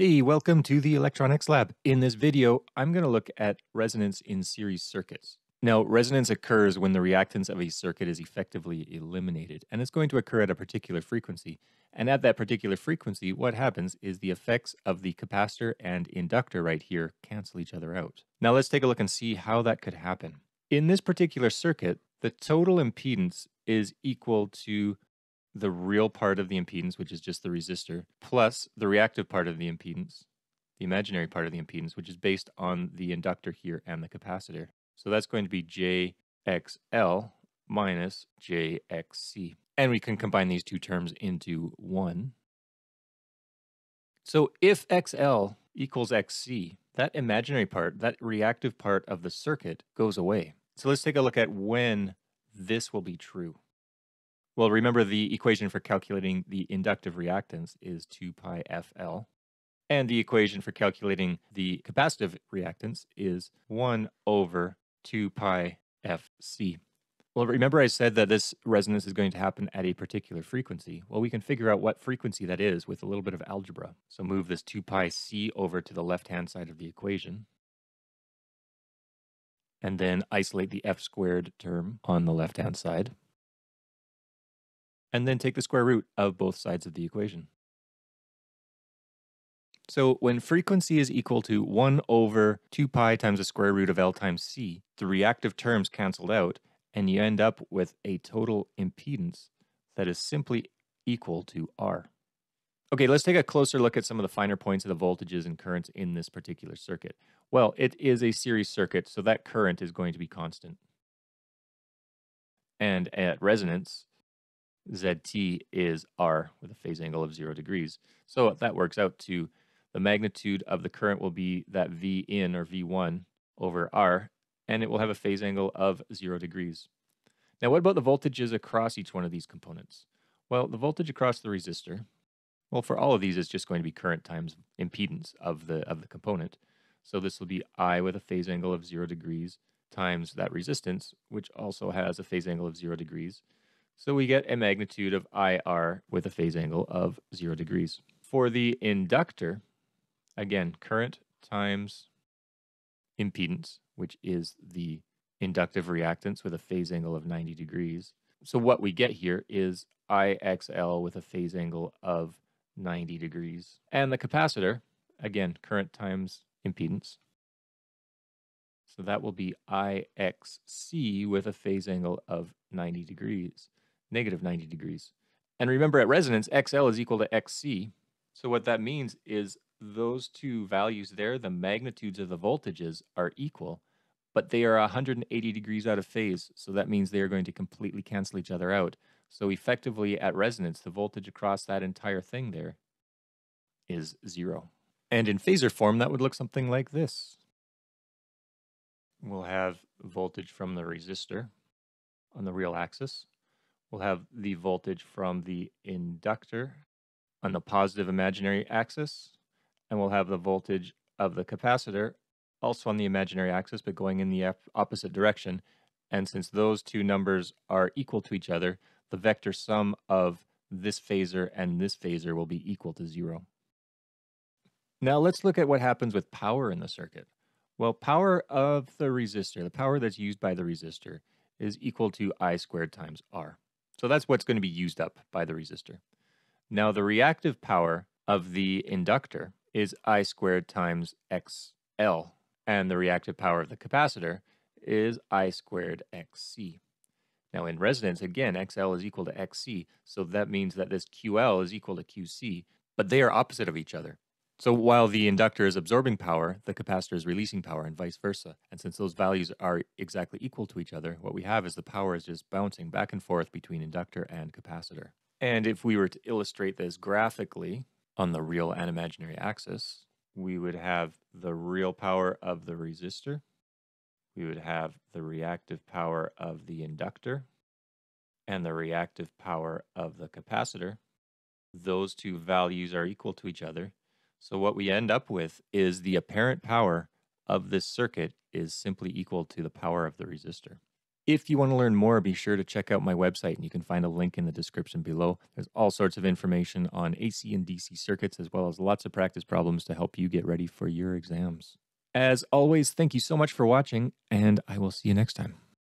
Hey, welcome to the ElectronX Lab. In this video, I'm going to look at resonance in series circuits. Now, resonance occurs when the reactance of a circuit is effectively eliminated, and it's going to occur at a particular frequency. And at that particular frequency, what happens is the effects of the capacitor and inductor right here cancel each other out. Now let's take a look and see how that could happen. In this particular circuit, the total impedance is equal to the real part of the impedance, which is just the resistor, plus the reactive part of the impedance, the imaginary part of the impedance, which is based on the inductor here and the capacitor. So that's going to be JXL minus JXC. And we can combine these two terms into one. So if XL equals XC, that imaginary part, that reactive part of the circuit goes away. So let's take a look at when this will be true. Well, remember the equation for calculating the inductive reactance is 2 pi FL. And the equation for calculating the capacitive reactance is 1 over 2 pi FC. Well, remember I said that this resonance is going to happen at a particular frequency. Well, we can figure out what frequency that is with a little bit of algebra. So move this 2 pi c over to the left-hand side of the equation. And then isolate the f squared term on the left-hand side and then take the square root of both sides of the equation. So when frequency is equal to 1 over 2 pi times the square root of L times C, the reactive terms canceled out, and you end up with a total impedance that is simply equal to R. Okay, let's take a closer look at some of the finer points of the voltages and currents in this particular circuit. Well, it is a series circuit, so that current is going to be constant. And at resonance, ZT is R with a phase angle of zero degrees. So that works out to the magnitude of the current will be that V in or V1 over R, and it will have a phase angle of zero degrees. Now, what about the voltages across each one of these components? Well, the voltage across the resistor, well, for all of these, it's just going to be current times impedance of the, of the component. So this will be I with a phase angle of zero degrees times that resistance, which also has a phase angle of zero degrees. So we get a magnitude of IR with a phase angle of zero degrees. For the inductor, again, current times impedance, which is the inductive reactance with a phase angle of 90 degrees. So what we get here is IXL with a phase angle of 90 degrees. And the capacitor, again, current times impedance. So that will be IXC with a phase angle of 90 degrees negative 90 degrees. And remember at resonance, XL is equal to XC. So what that means is those two values there, the magnitudes of the voltages are equal, but they are 180 degrees out of phase. So that means they are going to completely cancel each other out. So effectively at resonance, the voltage across that entire thing there is zero. And in phasor form, that would look something like this. We'll have voltage from the resistor on the real axis. We'll have the voltage from the inductor on the positive imaginary axis, and we'll have the voltage of the capacitor also on the imaginary axis, but going in the opposite direction. And since those two numbers are equal to each other, the vector sum of this phasor and this phasor will be equal to zero. Now let's look at what happens with power in the circuit. Well, power of the resistor, the power that's used by the resistor, is equal to I squared times R. So that's what's going to be used up by the resistor. Now the reactive power of the inductor is I squared times XL, and the reactive power of the capacitor is I squared XC. Now in resonance, again, XL is equal to XC, so that means that this QL is equal to QC, but they are opposite of each other. So while the inductor is absorbing power, the capacitor is releasing power and vice versa. And since those values are exactly equal to each other, what we have is the power is just bouncing back and forth between inductor and capacitor. And if we were to illustrate this graphically on the real and imaginary axis, we would have the real power of the resistor. We would have the reactive power of the inductor and the reactive power of the capacitor. Those two values are equal to each other so what we end up with is the apparent power of this circuit is simply equal to the power of the resistor. If you want to learn more, be sure to check out my website and you can find a link in the description below. There's all sorts of information on AC and DC circuits, as well as lots of practice problems to help you get ready for your exams. As always, thank you so much for watching, and I will see you next time.